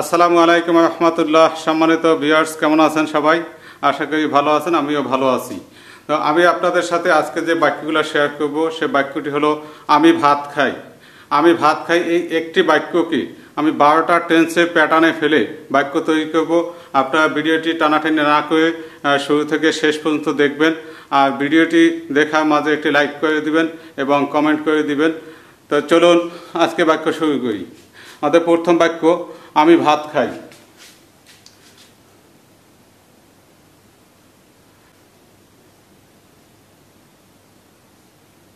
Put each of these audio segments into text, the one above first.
আসসালামু আলাইকুম রহমতুল্লাহ। সম্মানিত ভিউয়ার্স, কেমন আছেন সবাই? আশা করি ভালো আছেন, আমিও ভালো আছি। তো আমি আপনাদের সাথে আজকে যে বাক্যগুলো শেয়ার করব, সে বাক্যটি হলো, আমি ভাত খাই। আমি ভাত খাই এই একটি বাক্যকে। আমি বারোটা টেন্সের প্যাটার্নে ফেলে বাক্য তৈরি করব। আপনারা ভিডিওটি টানাটানি না করে শুরু থেকে শেষ পর্যন্ত দেখবেন। আর ভিডিওটি দেখার মাঝে একটি লাইক করে দিবেন এবং কমেন্ট করে দিবেন। তো চলুন আজকে বাক্য শুরু করি। আমাদের প্রথম বাক্য আমি ভাত খাই।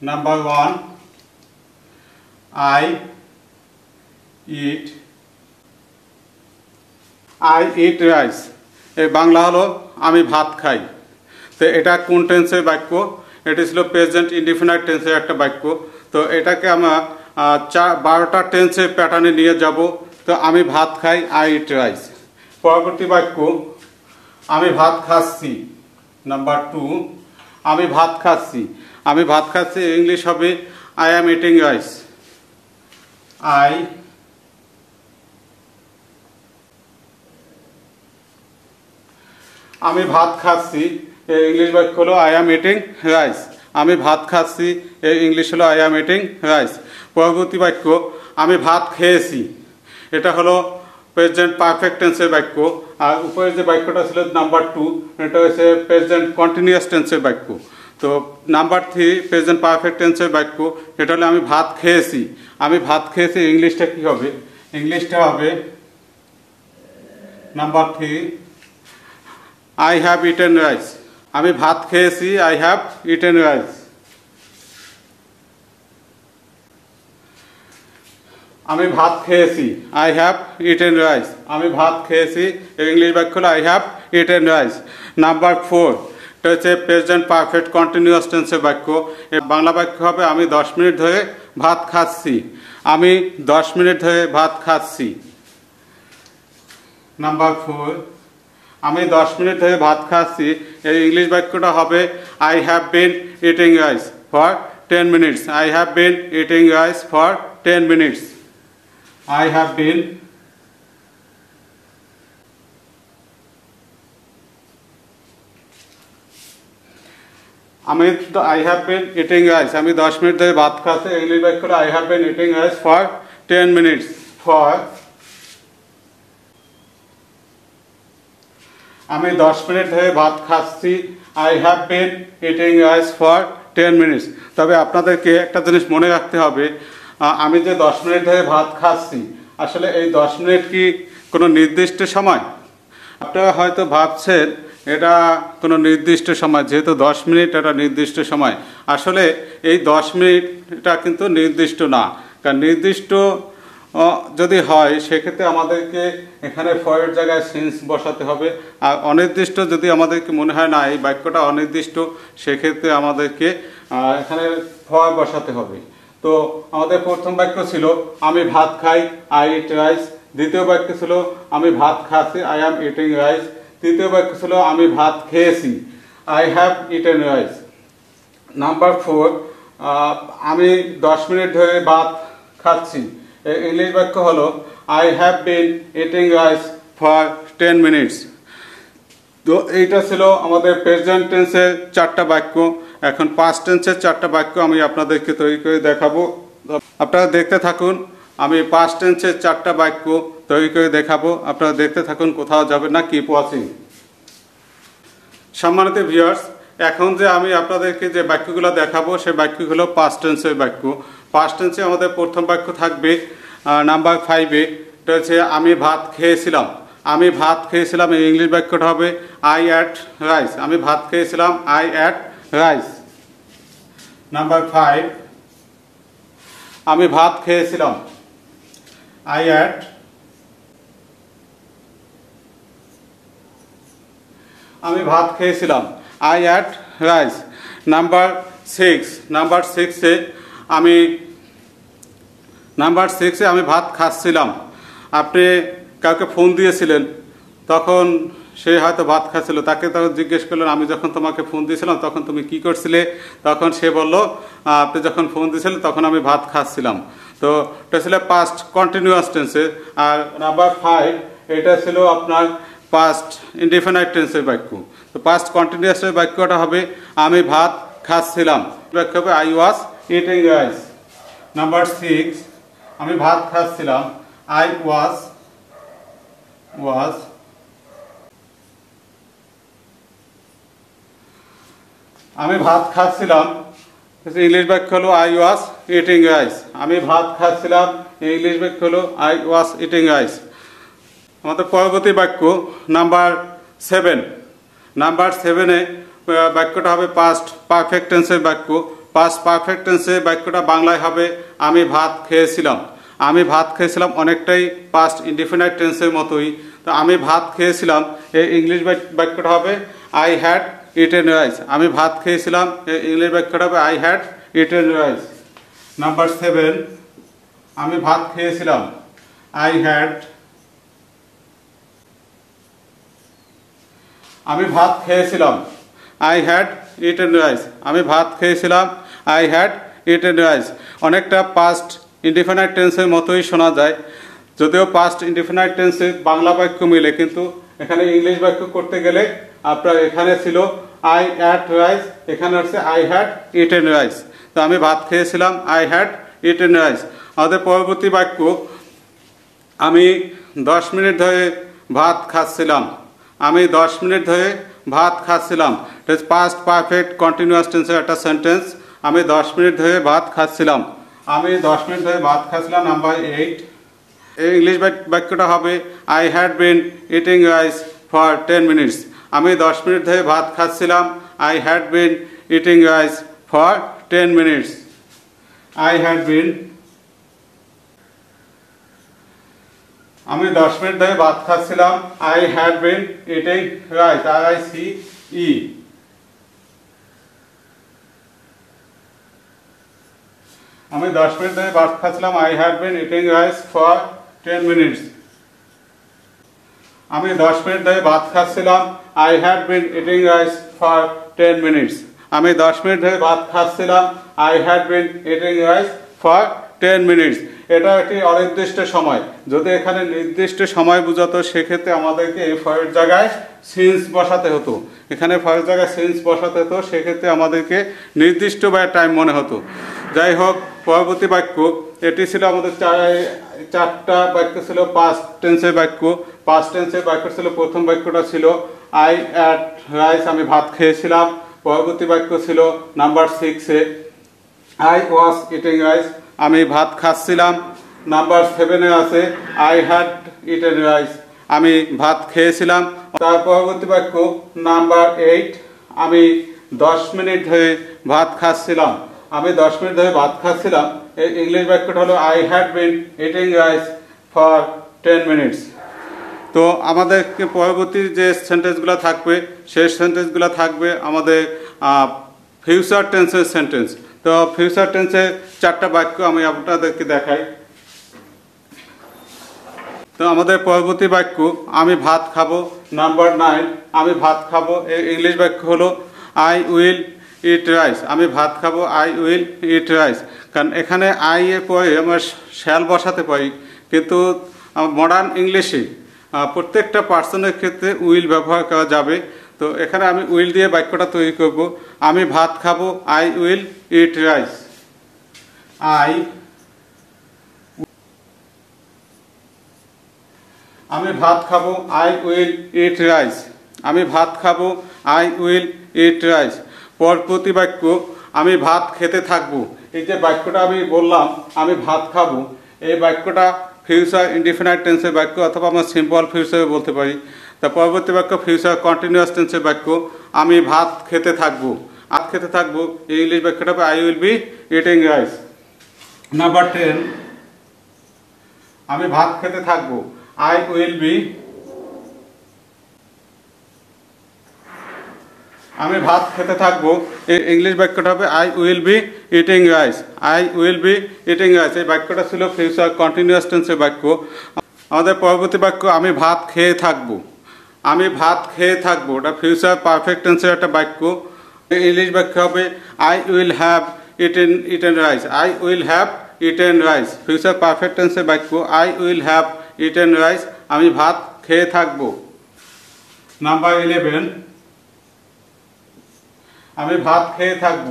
Number one I eat I eat rice এই বাংলা হলো, আমি ভাত খাই। তো এটা কোন টেন্সের বাক্য? এটি ছিল প্রেজেন্ট ইনডিফিনাইট টেন্সের একটা বাক্য। তো এটাকে আমরা চার বারোটা টেন্সের প্যাটার্নে নিয়ে যাব। তো আমি ভাত খাই আই ইট রাইস পরবর্তী বাক্য, আমি ভাত খাচ্ছি। নাম্বার টু আমি ভাত খাচ্ছি। আমি ভাত খাচ্ছি ইংলিশ হবে I am eating rice I আমি ভাত খাচ্ছি ইংলিশ বাক্য হলো আই অ্যাম ইটিং রাইস আমি ভাত খাচ্ছি ইংলিশ হলো আই অ্যাম ইটিং রাইস পরবর্তী বাক্য, আমি ভাত খেয়েছি। এটা হলো প্রেজেন্ট পারফেক্ট টেন্সের বাক্য। আর উপরে যে বাক্যটা ছিল নাম্বার টু এটা হচ্ছে প্রেজেন্ট কন্টিনিউয়াস টেন্সের বাক্য। তো নাম্বার থ্রি প্রেজেন্ট পারফেক্ট টেন্সের বাক্য, এটা হলো আমি ভাত খেয়েছি। আমি ভাত খেয়েছি, ইংলিশটা কি হবে? ইংলিশটা হবে number three I have eaten rice আমি ভাত খেয়েছি আই হ্যাভ ইটেন রাইস আমি ভাত খেয়েছি। আই হ্যাভ ইটেন রাইস আমি ভাত খেয়েছি। ইংলিশ বাক্য হলো I have eaten rice number four এটা হচ্ছে প্রেজেন্ট পারফেক্ট কন্টিনিউয়াস টেন্সের বাক্য। এ বাংলা বাক্য হবে আমি দশ মিনিট ধরে ভাত খাচ্ছি। আমি দশ মিনিট ধরে ভাত খাচ্ছি। নাম্বার ফোর আমি দশ মিনিট ধরে ভাত খাচ্ছি। এই ইংলিশ বাক্যটা হবে I have been eating rice for ten minutes I have been eating rice for ten minutes I have been আমি I have been eating rice আমি দশ মিনিট ধরে ভাত খাচ্ছি ইংলিশ বাক্য I have been eating rice for ten minutes for আমি দশ minute ধরে ভাত খাচ্ছি I have been eating rice for ten minutes তবে আপনাদেরকে একটা জিনিস মনে রাখতে হবে আমি যে দশ মিনিট ধরে ভাত খাচ্ছি, আসলে এই দশ মিনিট কি কোনো নির্দিষ্ট সময়? আপনারা হয়তো ভাবছেন এটা কোনো নির্দিষ্ট সময়, যেহেতু দশ মিনিট এটা নির্দিষ্ট সময়। আসলে এই দশ মিনিট এটা কিন্তু নির্দিষ্ট না। কারণ নির্দিষ্ট যদি হয়, সেক্ষেত্রে আমাদেরকে এখানে ফয়ের জায়গায় সেন্স বসাতে হবে। আর অনির্দিষ্ট যদি আমাদেরকে মনে হয় না, এই বাক্যটা অনির্দিষ্ট, সেক্ষেত্রে আমাদেরকে এখানে ফয় বসাতে হবে। তো আমাদের প্রথম বাক্য ছিল, আমি ভাত খাই আই ইট রাইস দ্বিতীয় বাক্য ছিল, আমি ভাত খাচ্ছি আই অ্যাম ইটিং রাইস তৃতীয় বাক্য ছিল, আমি ভাত খেয়েছি I have eaten rice number four আমি দশ মিনিট ধরে ভাত খাচ্ছি। ইংলিশ বাক্য হলো I have been eating rice for ten minutes তো এইটা ছিল আমাদের প্রেজেন্ট টেন্সের চারটা বাক্য। এখন পাস্ট টেন্সের চারটা বাক্য আমি আপনাদেরকে তৈরি করে দেখাবো। আপনারা দেখতে থাকুন, আমি পাস্ট টেন্সের চারটা বাক্য তৈরি করে দেখাবো। আপনারা দেখতে থাকুন কোথাও যাবেন না কিপ ওয়াচিং সম্মানিত ভিউয়ার্স এখন যে আমি আপনাদেরকে যে বাক্যগুলো দেখাবো সেই বাক্যগুলো পাস্ট টেন্সের বাক্য। পাস্ট টেন্সে আমাদের প্রথম বাক্য থাকবে নাম্বার ফাইভে এটা হচ্ছে, আমি ভাত খেয়েছিলাম। আমি ভাত খেয়েছিলাম এই ইংলিশ বাক্যটা হবে আই অ্যাট রাইস আমি ভাত খেয়েছিলাম I ate rice number five আমি ভাত খেয়েছিলাম। আই অ্যাট আমি ভাত খেয়েছিলাম। I ate rice number six number সিক্সে আমি নাম্বার সিক্সে আমি ভাত খাচ্ছিলাম। আপনি কাউকে ফোন দিয়েছিলেন তখন সে হয়তো ভাত খাচ্ছিল তাকে তখন জিজ্ঞেস করলেন আমি যখন তোমাকে ফোন দিয়েছিলাম তখন তুমি কি করছিলে? তখন সে বলল "আহ, আপনি যখন ফোন দিয়েছিলেন তখন আমি ভাত খাচ্ছিলাম। তো এটা ছিল পাস্ট কন্টিনিউয়াস টেন্সে আর নাম্বার ফাইভ এটা ছিল আপনার পাস্ট ইনডিফিনাইট টেন্সের বাক্য। তো পাস্ট কন্টিনিউয়াসের বাক্যটা হবে আমি ভাত খাচ্ছিলাম। বাক্য হবে I was eating rice number six আমি ভাত খাচ্ছিলাম। আই ওয়াজ ওয়াজ আমি ভাত খাচ্ছিলাম। ইংলিশ বাক্য হলো আই ওয়াজ ইটিং রাইস আমি ভাত খাচ্ছিলাম ইংলিশ বাক্য হলো আই ওয়াজ ইটিং রাইস আমাদের পরবর্তী বাক্য নাম্বার সেভেন নাম্বার সেভেনে বাক্যটা হবে পাস্ট পারফেক্ট টেন্সের বাক্য। পাস্ট পারফেক্ট টেন্সের বাক্যটা বাংলায় হবে, আমি ভাত খেয়েছিলাম। আমি ভাত খেয়েছিলাম অনেকটাই পাস্ট ইনডিফিনাইট টেন্সের মতোই। তো আমি ভাত খেয়েছিলাম, এই ইংলিশ বাক্যটা হবে আই হ্যাড ইটেন রাইস আমি ভাত খেয়েছিলাম ইংলিশ বাক্যটা হবে I had eaten rice number seven আমি ভাত খেয়েছিলাম আই হ্যাড আমি ভাত খেয়েছিলাম আই হ্যাড ইটেন রাইস আমি ভাত খেয়েছিলাম আই হ্যাড ইটেন রাইস অনেকটা পাস্ট ইনডিফিনাইট টেন্সের মতোই শোনা যায়। যদিও পাস্ট ইনডিফিনাইট টেন্সে বাংলা বাক্য মিলে, কিন্তু এখানে ইংলিশ বাক্য করতে গেলে আপনার এখানে ছিল আই অ্যাট রাইস এখানে হচ্ছে আই হ্যাড ইটেন রাইস তো আমি ভাত খেয়েছিলাম আই হ্যাড ইটেন রাইস আমাদের পরবর্তী বাক্য, আমি দশ মিনিট ধরে ভাত খাচ্ছিলাম। আমি দশ মিনিট ধরে ভাত খাচ্ছিলাম। পাস্ট পারফেক্ট কন্টিনিউয়াস টেন্সের একটা সেন্টেন্স আমি দশ মিনিট ধরে ভাত খাচ্ছিলাম। আমি দশ মিনিট ধরে ভাত খাচ্ছিলাম নাম্বার এইট এই ইংলিশ বাক্যটা হবে I had been eating rice for ten minutes আমি দশ মিনিট ধরে ভাত খাচ্ছিলাম। I had been eating rice for ten minutes I had been আমি দশ মিনিট ধরে ভাত খাচ্ছিলাম। I had been eating rice R I C E আমি দশ মিনিট ধরে ভাত খাচ্ছিলাম। I had been eating rice for ten minutes আমি দশ মিনিট ধরে ভাত খাচ্ছিলাম। I had been eating rice for ten minutes আমি দশ মিনিট ধরে ভাত খাচ্ছিলাম। I had been eating rice for ten minutes এটা একটি অনির্দিষ্ট সময়। যদি এখানে নির্দিষ্ট সময় বুঝাতো, সেক্ষেত্রে আমাদেরকে এই ফয়ের জায়গায় সিন্স বসাতে হতো। এখানে ফয়ের জায়গায় সিন্স বসাতে হতো, সেক্ষেত্রে আমাদেরকে নির্দিষ্ট বা টাইম মনে হতো। যাই হোক, পরবর্তী বাক্য। এটি ছিল আমাদের চারটা বাক্য ছিল পাঁচ টেন্সের বাক্য। পাঁচ টেন্সের বাক্য ছিল, প্রথম বাক্যটা ছিল আই অ্যাট রাইস আমি ভাত খেয়েছিলাম। পরবর্তী বাক্য ছিল নাম্বার সিক্সে আই ওয়াজ ইটিং রাইস আমি ভাত খাচ্ছিলাম নাম্বার সেভেনে আছে আই হ্যাড ইটেন রাইস আমি ভাত খেয়েছিলাম, তার পরবর্তী বাক্য নাম্বার এইট আমি দশ মিনিট ধরে ভাত খাচ্ছিলাম। আমি দশ মিনিট ধরে ভাত খাচ্ছিলাম, এই ইংলিশ বাক্যটা হলো I had been eating rice for ten minutes তো আমাদের পরবর্তী যে সেন্টেন্সগুলো থাকবে, সেই সেন্টেন্সগুলো থাকবে আমাদের ফিউচার টেন্সের সেন্টেন্স তো ফিউচার টেন্সের চারটা বাক্য আমি আপনাদেরকে দেখাই। তো আমাদের পরবর্তী বাক্য, আমি ভাত খাব। নাম্বার নাইন আমি ভাত খাব। ইংলিশ বাক্য হলো আই উইল ইট রাইস আমি ভাত খাব আই উইল ইট রাইস কারণ এখানে আই এর পরে আমরা শ্যাল বসাতে পারি। কিন্তু মডার্ন ইংলিশে প্রত্যেকটা পার্সনের ক্ষেত্রে উইল ব্যবহার করা যাবে। তো এখানে আমি উইল দিয়ে বাক্যটা তৈরি করব। আমি ভাত খাব, I will eat rice. I আমি ভাত খাব, আই উইল ইট রাইস। আমি ভাত খাব, আই উইল ইট রাইস। পর প্রতি বাক্য আমি ভাত খেতে থাকব। এই যে বাক্যটা আমি বললাম, আমি ভাত খাব। এই বাক্যটা ফিউচার ইনডিফিনাইট টেন্সের বাক্য অথবা আমরা সিম্পল ফিউচারে বলতে পারি। তা পরবর্তী বাক্য ফিউচার কন্টিনিউয়াস টেন্সের বাক্য, আমি ভাত খেতে থাকব। ভাত খেতে থাকব, এই ইংলিশ বাক্যটা I will be eating rice number ten আমি ভাত খেতে থাকব আই উইল বি আমি ভাত খেতে থাকব, এই ইংলিশ বাক্যটা হবে I will be eating rice I will be eating rice এই বাক্যটা ছিল ফিউচার কন্টিনিউয়াস টেন্সের বাক্য। আমাদের পরবর্তী বাক্য, আমি ভাত খেয়ে থাকব। আমি ভাত খেয়ে থাকব। ওটা ফিউচার পারফেক্ট টেন্সের একটা বাক্য। ইংলিশ বাক্য হবে I will have eaten eaten rice I will have eaten rice future perfect টেন্সের বাক্য I will have eaten rice আমি ভাত খেয়ে থাকব। নাম্বার ইলেভেন আমি ভাত খেয়ে থাকব।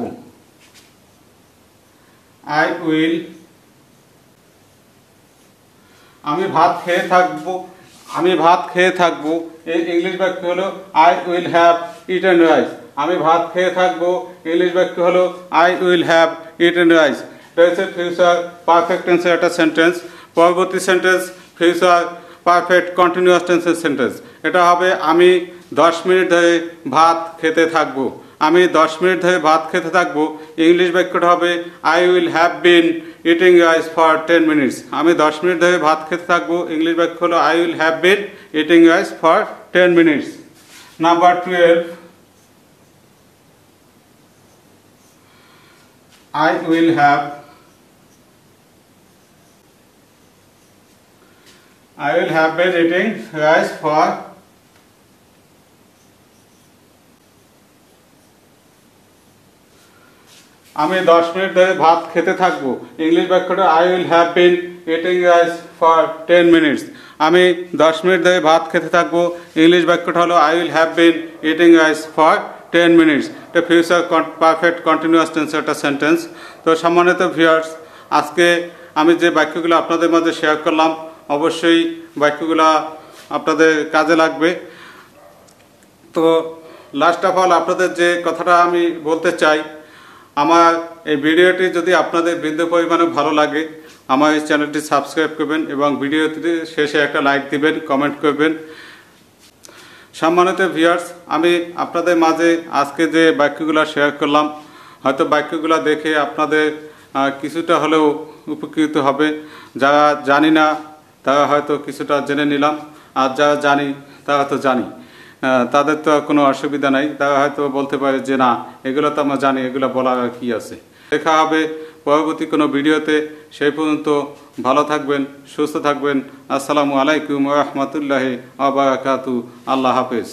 আই উইল আমি ভাত খেয়ে থাকব। আমি ভাত খেয়ে থাকব। এই ইংলিশ বাক্য হলো I will have eaten rice আমি ভাত খেয়ে থাকব। ইংলিশ বাক্য হলো I will have eaten rice এটা হচ্ছে ফিউচার পারফেক্ট টেন্সের একটা সেন্টেন্স পরবর্তী সেন্টেন্স ফিউচার পারফেক্ট কন্টিনিউয়াস টেন্সের সেন্টেন্স এটা হবে, আমি দশ মিনিট ধরে ভাত খেতে থাকব। আমি দশ মিনিট ধরে ভাত খেতে থাকব। ইংলিশ বাক্যটা হবে I will have been eating rice for ten minutes আমি দশ মিনিট ধরে ভাত খেতে থাকব। ইংলিশ বাক্য হলো I will have been eating rice for ten minutes number twelve I will have, I will have been eating rice for আমি দশ মিনিট ধরে ভাত খেতে থাকব। ইংলিশ বাক্যটা I will have been eating rice for ten minutes আমি দশ minute ধরে ভাত খেতে থাকব। ইংলিশ বাক্যটা হলো I will have been eating rice for ten minutes এটা ফিউচার পারফেক্ট কন্টিনিউয়াস টেন্স একটা সেন্টেন্স তো সম্মানিত ভিউয়ার্স আজকে আমি যে বাক্যগুলো আপনাদের মাঝে শেয়ার করলাম, অবশ্যই বাক্যগুলো আপনাদের কাজে লাগবে। তো লাস্ট অফ অল আপনাদের যে কথাটা আমি বলতে চাই আমার এই ভিডিওটি যদি আপনাদের বিন্দু পরিমাণে ভালো লাগে, আমার এই চ্যানেলটি সাবস্ক্রাইব করবেন এবং ভিডিওটি শেষে একটা লাইক দিবেন, কমেন্ট করবেন। সম্মানিত ভিউয়ার্স, আমি আপনাদের মাঝে আজকে যে বাক্যগুলো শেয়ার করলাম, হয়তো বাক্যগুলো দেখে আপনাদের কিছুটা হলেও উপকৃত হবে। যারা জানি না, তারা হয়তো কিছুটা জেনে নিলাম, আর যারা জানি, তারা তো জানি। তাদের তো কোনো অসুবিধা নাই। তারা হয়তো বলতে পারে যে, না, এগুলো তো আমরা জানি, এগুলো বলার কি আছে। দেখা হবে পরবর্তী কোনো ভিডিওতে। সেই পর্যন্ত ভালো থাকবেন, সুস্থ থাকবেন। আসসালামু আলাইকুম রহমতুল্লাহ আবরাকাতু আল্লাহ হাফেজ।